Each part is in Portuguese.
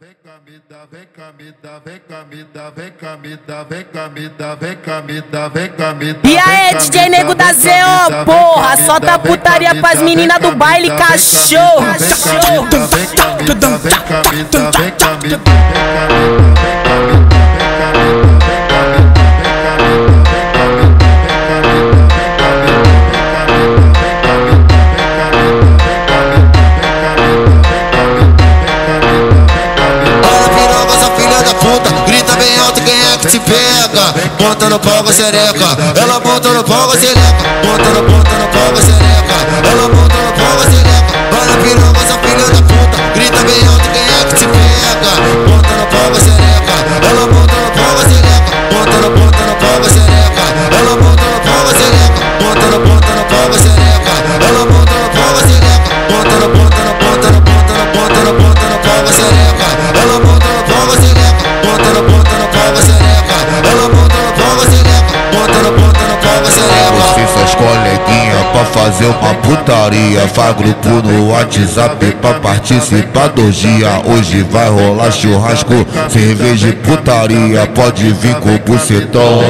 vem camida, vem camida, vem camida, vem camida, vem camida, vem camida, vem camida. E aí, DJ Nego da ZO, porra, solta putaria pras meninas do baile, cachorro. Cachorro. Vem camida, vem camida, vem camida, vem camida. No pau com ela monta no pau com xereca, monta no, monta no pau com ela monta fazer uma putaria. Faz grupo no WhatsApp pra participar do dia. Hoje vai rolar churrasco, cerveja e putaria. Pode vir com o bucetão.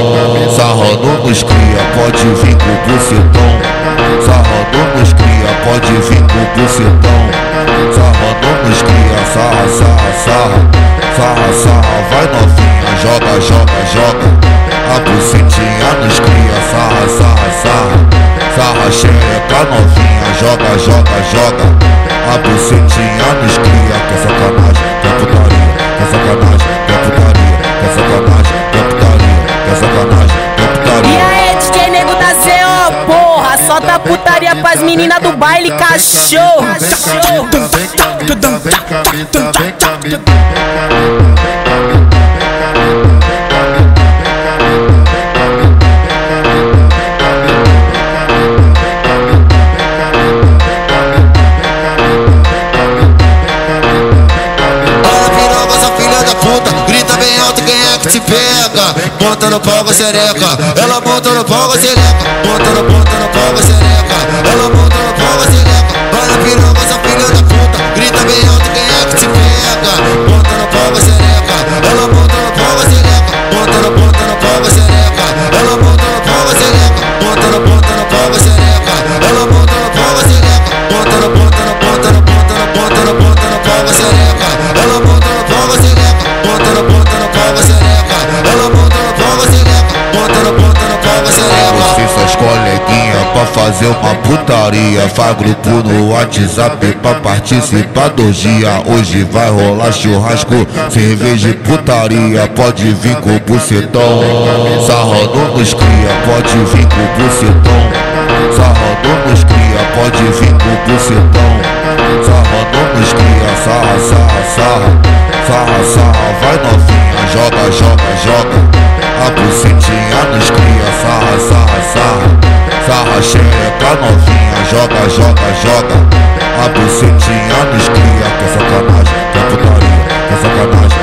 Sarrando nos cria, pode vir com o bucetão. Sarrando nos cria, pode vir com o bucetão xereca novinha, joga, joga, joga A bucetinha nos cria, que sacanagem, que putaria Que sacanagem, que putaria Que sacanagem, que putaria Que sacanagem, que putaria E aí, DJ Nego da ZO, porra Solta putaria pras meninas do baile, cachorro Cachorro Vem vem vem monta no pau com xereca, ela monta no pau com xereca, monta no, monta no pau com xereca, ela monta no pau com xereca, olha piroga, essa fazer uma putaria Faz grupo no WhatsApp pra participar do dia. Hoje vai rolar churrasco, cerveja e putaria. Pode vir com o bucetão. Sarrando nos cria, pode vir com o bucetão. Sarrando nos cria, pode vir com o bucetão. Sarrando nos cria, sarra, sarra, sarra. Sarra, sarra, vai novinha, joga, joga, joga joga. A bucetinha me esquia, que é sacanagem, que é putaria, que é sacanagem.